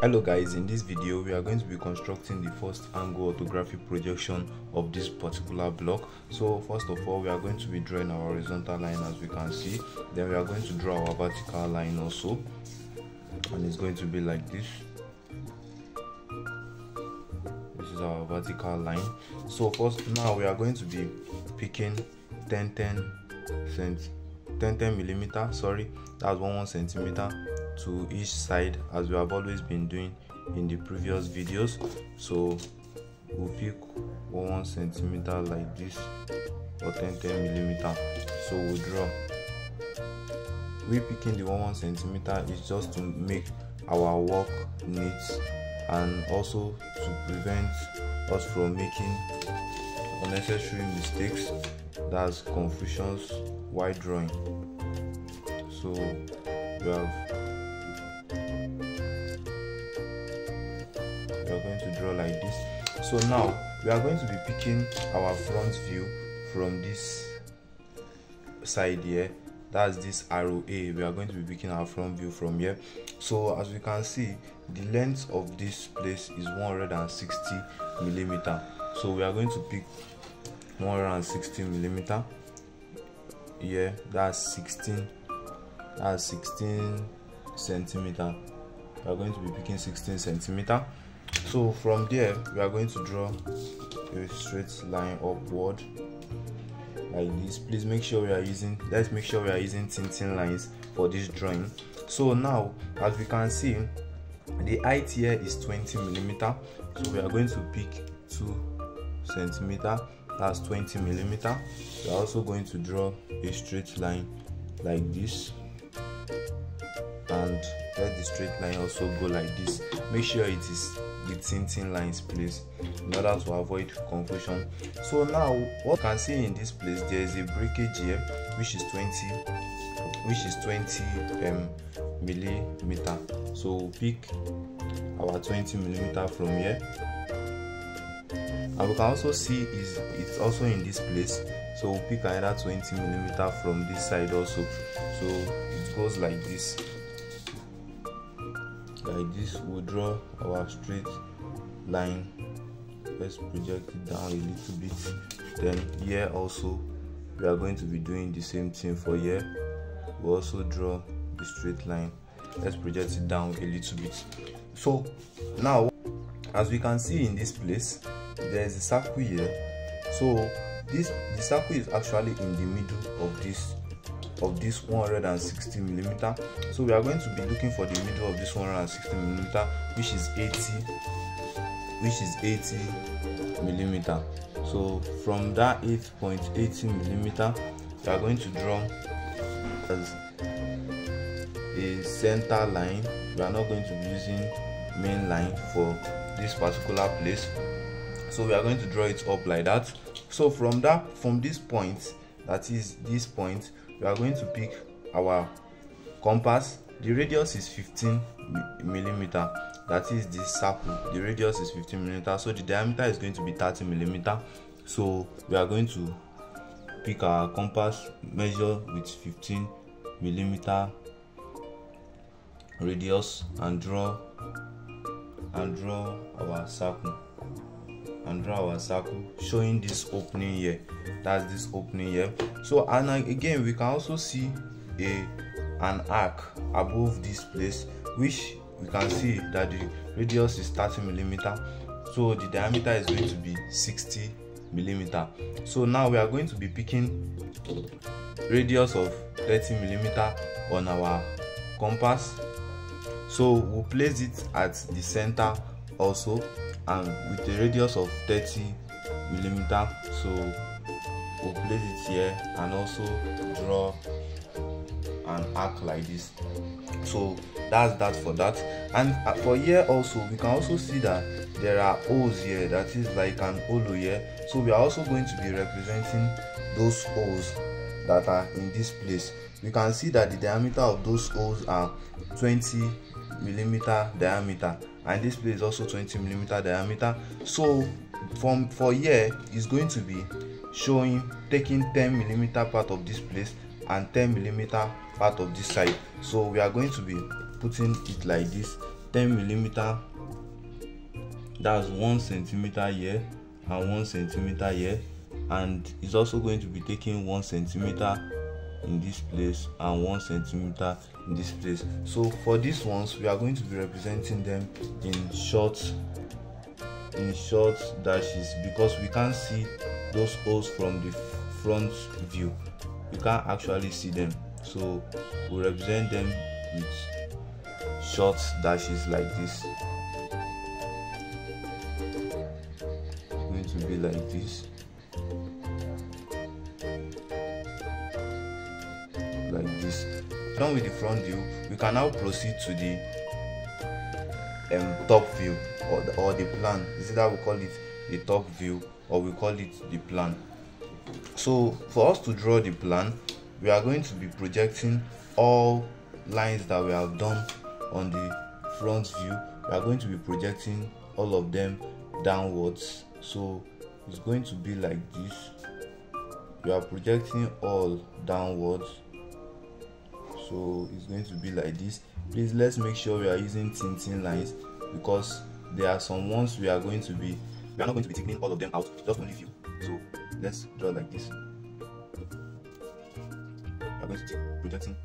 hello guys in this video we are going to be constructing the first angle orthographic projection of this particular block. So first of all we are going to be drawing our horizontal line as we can see. Then we are going to draw our vertical line also. And it's going to be like this. This is our vertical line. So first now we are going to be picking 10 10 cent 10 10 millimeter sorry. That's one one centimeter to each side as we have always been doing in the previous videos. So we'll pick one centimeter like this or 10 10 millimeter. So we'll draw. We picking the one one centimeter is just to make our work neat and also to prevent us from making unnecessary mistakes. That's confusions while drawing. So we have are going to draw like this. So now we are going to be picking our front view from this side here. That's this arrow a. We are going to be picking our front view from here. So as we can see the length of this place is 160 millimeter. So we are going to pick 160 millimeter. Yeah that's 16 that's 16 centimeter. We are going to be picking 16 centimeter so from there we are going to draw a straight line upward like this. Please make sure we are using let's make sure we are using tinting lines for this drawing. So now as we can see the height here is 20 millimeter. So we are going to pick 2 centimeter that's 20 millimeter. We are also going to draw a straight line like this. And let the straight line also go like this. Make sure it is the tinting lines please in order to avoid confusion. So now what you can see in this place there is a breakage here which is 20 which is 20 um, millimeter. So we'll pick our 20 millimeter from here. And we can also see is it's also in this place. So we'll pick another 20 millimeter from this side also. So it goes like this like this we'll draw our straight line. Let's project it down a little bit. Then here also we are going to be doing the same thing for here. We'll also draw the straight line. Let's project it down a little bit. So now as we can see in this place there is a circle here. So this the circle is actually in the middle of this of this 160 millimeter. So we are going to be looking for the middle of this 160 millimeter which is 80 which is 80 millimeter. So from that 8.80 millimeter we are going to draw as a center line. We are not going to be using main line for this particular place. So we are going to draw it up like that. So from that from this point that is this point we are going to pick our compass. The radius is 15 millimeter. That is the circle. The radius is 15 millimeter. So the diameter is going to be 30 millimeter. So we are going to pick our compass measure with 15 millimeter radius and draw and draw our circle draw our circle showing this opening here. That's this opening here. So and again we can also see a an arc above this place which we can see that the radius is 30 millimeter. So the diameter is going to be 60 millimeter. So now we are going to be picking radius of 30 millimeter on our compass. So we'll place it at the center also and with a radius of 30 millimeter so we'll place it here and also draw an arc like this. So that's that for that. And uh, for here also we can also see that there are holes here that is like an holo here. So we are also going to be representing those holes that are in this place. We can see that the diameter of those holes are 20 millimeter diameter and this place is also 20 millimeter diameter. So from for here is going to be showing taking 10 millimeter part of this place and 10 millimeter part of this side. So we are going to be putting it like this. 10 millimeter that's one centimeter here and one centimeter here. And it's also going to be taking one centimeter in this place and one centimeter in this place. So for these ones we are going to be representing them in short in short dashes because we can't see those holes from the front view. You can't actually see them. So we represent them with short dashes like this. Going to be like this done with the front view we can now proceed to the um, top view or the, or the plan. Is that we call it the top view or we call it the plan? So for us to draw the plan we are going to be projecting all lines that we have done on the front view. We are going to be projecting all of them downwards. So it's going to be like this. We are projecting all downwards so it's going to be like this. Please let's make sure we are using tinting lines because there are some ones we are going to be we are not going to be taking all of them out just only few. So let's draw like this. We are going to take projecting.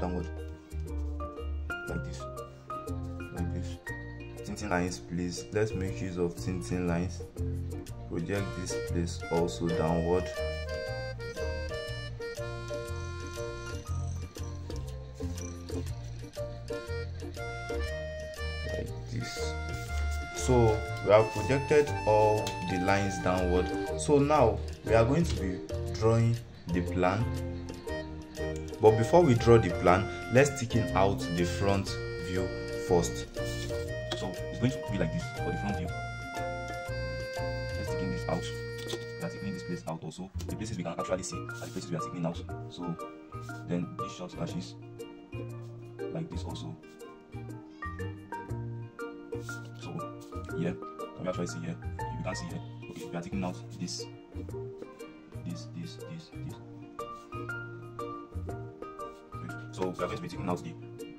Downward. Like this. Like this. Tinting lines please. Let's make use of tinting lines. Project this place also downward so we have projected all the lines downward. So now we are going to be drawing the plan. But before we draw the plan let's thicken out the front view first. So it's going to be like this for the front view. Let's thicken this out. We are thickening this place out also. The places we can actually see are the places we are thickening out. So then these short slashes like this also here can we actually see here. You can see here. Okay we are taking out this. This this this this. Okay. so we are going to be taking out the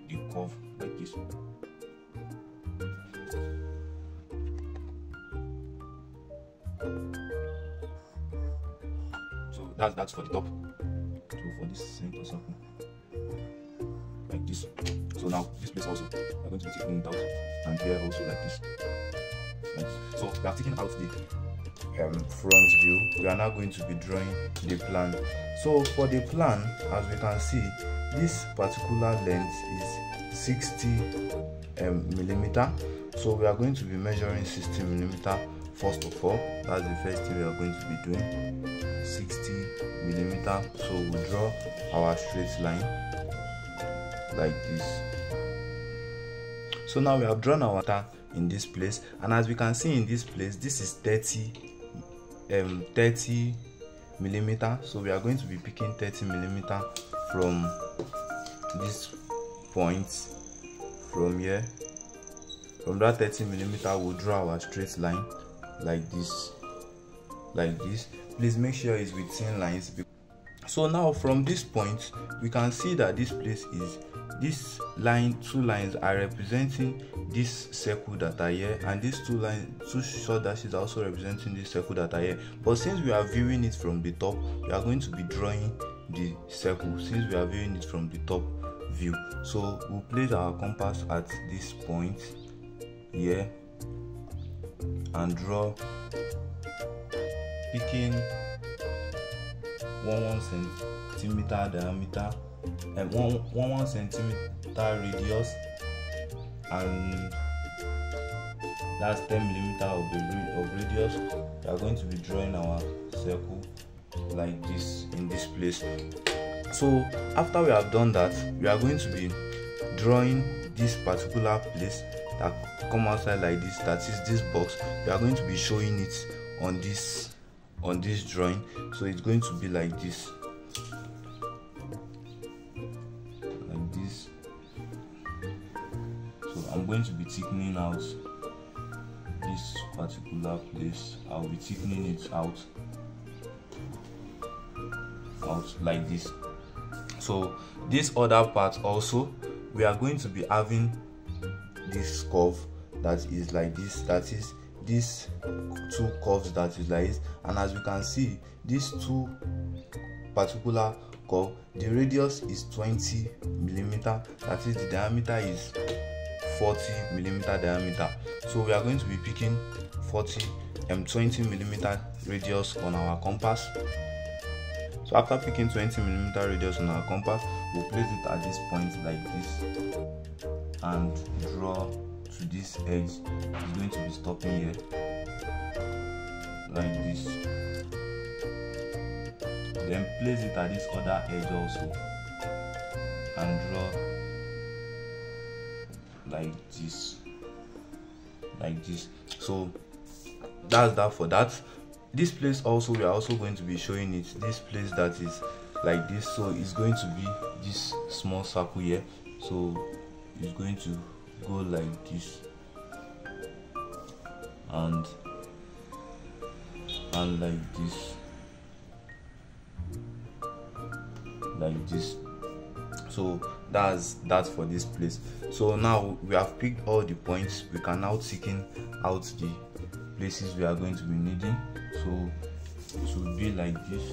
the curve like this. So that's that's for the top. So for this center circle like this. So now this place also we're going to be taking it out. And here also like this. So we are taking out the um, front view. We are now going to be drawing the plan. So for the plan as we can see this particular length is 60 um, millimeter. So we are going to be measuring 60 millimeter. First of all that's the first thing we are going to be doing. 60 millimeter. So we draw our straight line like this. So now we have drawn our in this place. And as we can see in this place this is 30 um 30 millimeter. So we are going to be picking 30 millimeter from this point from here. From that 30 millimeter we'll draw our straight line like this like this. Please make sure it's with thin lines so now from this point we can see that this place is this line two lines are representing this circle that are here and these two lines two short dashes are also representing this circle that are here. But since we are viewing it from the top we are going to be drawing the circle since we are viewing it from the top view. So we'll place our compass at this point here and draw picking one one centimeter diameter and one one one centimeter radius and that's 10 millimeter of the of radius we are going to be drawing our circle like this in this place. So after we have done that we are going to be drawing this particular place that come outside like this that is this box. We are going to be showing it on this on this drawing. So it's going to be like this. Like this. So i'm going to be thickening out this particular place. I'll be thickening it out. Out like this. So this other part also we are going to be having this curve that is like this. That is these two curves that this and as you can see these two particular curve the radius is 20 millimeter that is the diameter is 40 millimeter diameter. So we are going to be picking 40 and um, 20 millimeter radius on our compass. So after picking 20 millimeter radius on our compass we'll place it at this point like this and draw to this edge it's going to be stopping here like this. Then place it at this other edge also and draw like this like this. So that's that for that. This place also we are also going to be showing it this place that is like this. So it's going to be this small circle here. So it's going to go like this. And and like this. Like this. So that's that for this place. So now we have picked all the points. We can now taking out the places we are going to be needing. So it should be like this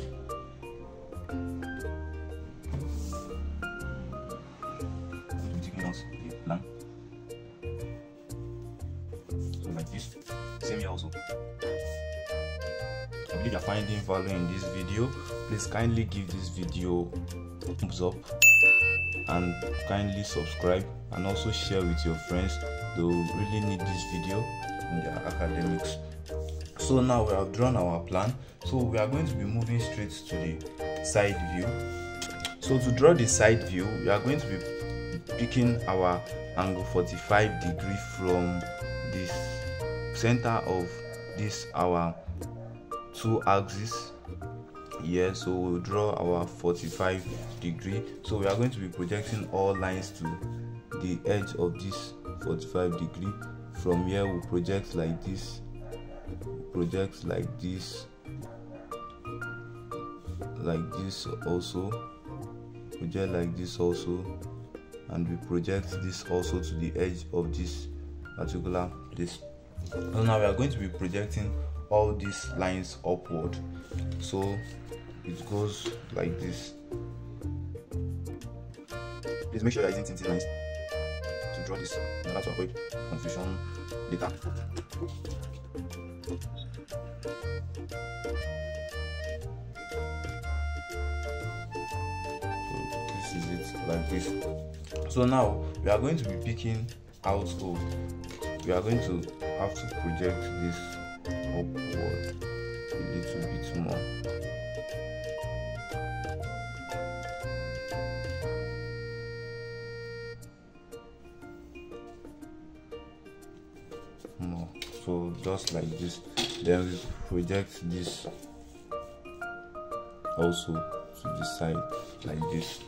I believe you're finding value in this video? Please kindly give this video thumbs up and kindly subscribe and also share with your friends. They really need this video in their academics. So now we have drawn our plan. So we are going to be moving straight to the side view. So to draw the side view we are going to be picking our angle 45 degree from this center of this our two axes here. So we'll draw our 45 degree. So we are going to be projecting all lines to the edge of this 45 degree. From here we we'll project like this project like this like this also project like this also and we project this also to the edge of this particular place so now we are going to be projecting all these lines upward. So it goes like this. Please make sure you're using tinting lines to draw this in order to avoid confusion later. So this is it like this. So now we are going to be picking out of we are going to have to project this upward a little bit more. More. So just like this. Then we project this also to the side like this.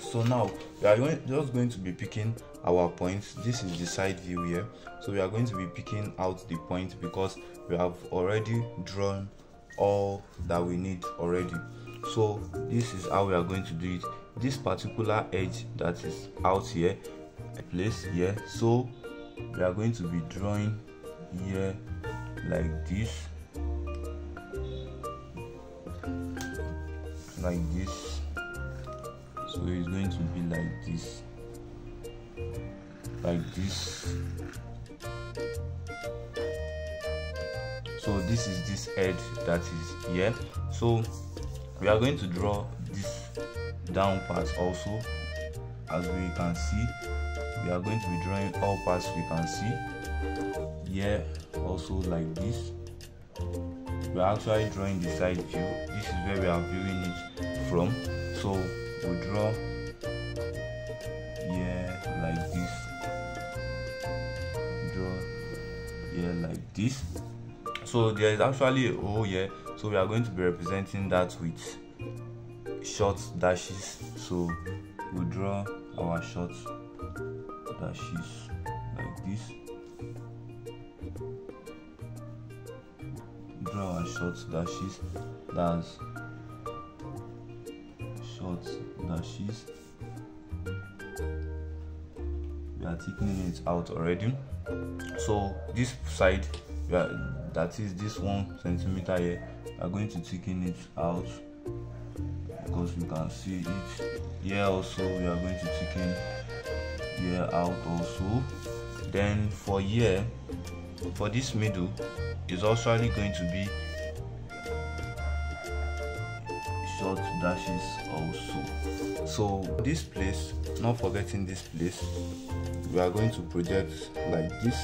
So now we are just going to be picking our points. This is the side view here. So we are going to be picking out the point because we have already drawn all that we need already. So this is how we are going to do it. This particular edge that is out here place here. So we are going to be drawing here like this. Like this. So it's going to be like this like this. So this is this edge that is here. So we are going to draw this down part also. As we can see we are going to be drawing all parts we can see. Here also like this. We are actually drawing the side view. This is where we are viewing it from. So we draw so there is actually a hole here so we are going to be representing that with short dashes. So we'll draw our short dashes like this. Draw our short dashes. That's short dashes. We are thickening it out already. So this side are, that is this one centimeter here. We are going to thicken it out because we can see it here also. We are going to thicken here out also. Then for here for this middle is actually going to be short dashes also. So this place not forgetting this place we are going to project like this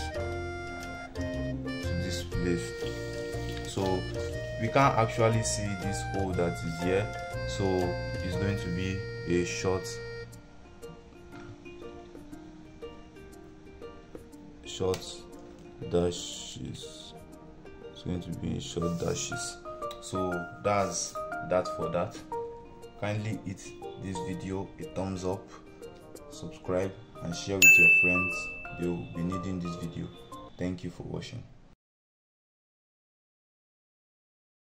so we can't actually see this hole that is here. So it's going to be a short short dashes. It's going to be short dashes. So that's that for that. Kindly hit this video a thumbs up subscribe and share with your friends. They will be needing this video. Thank you for watching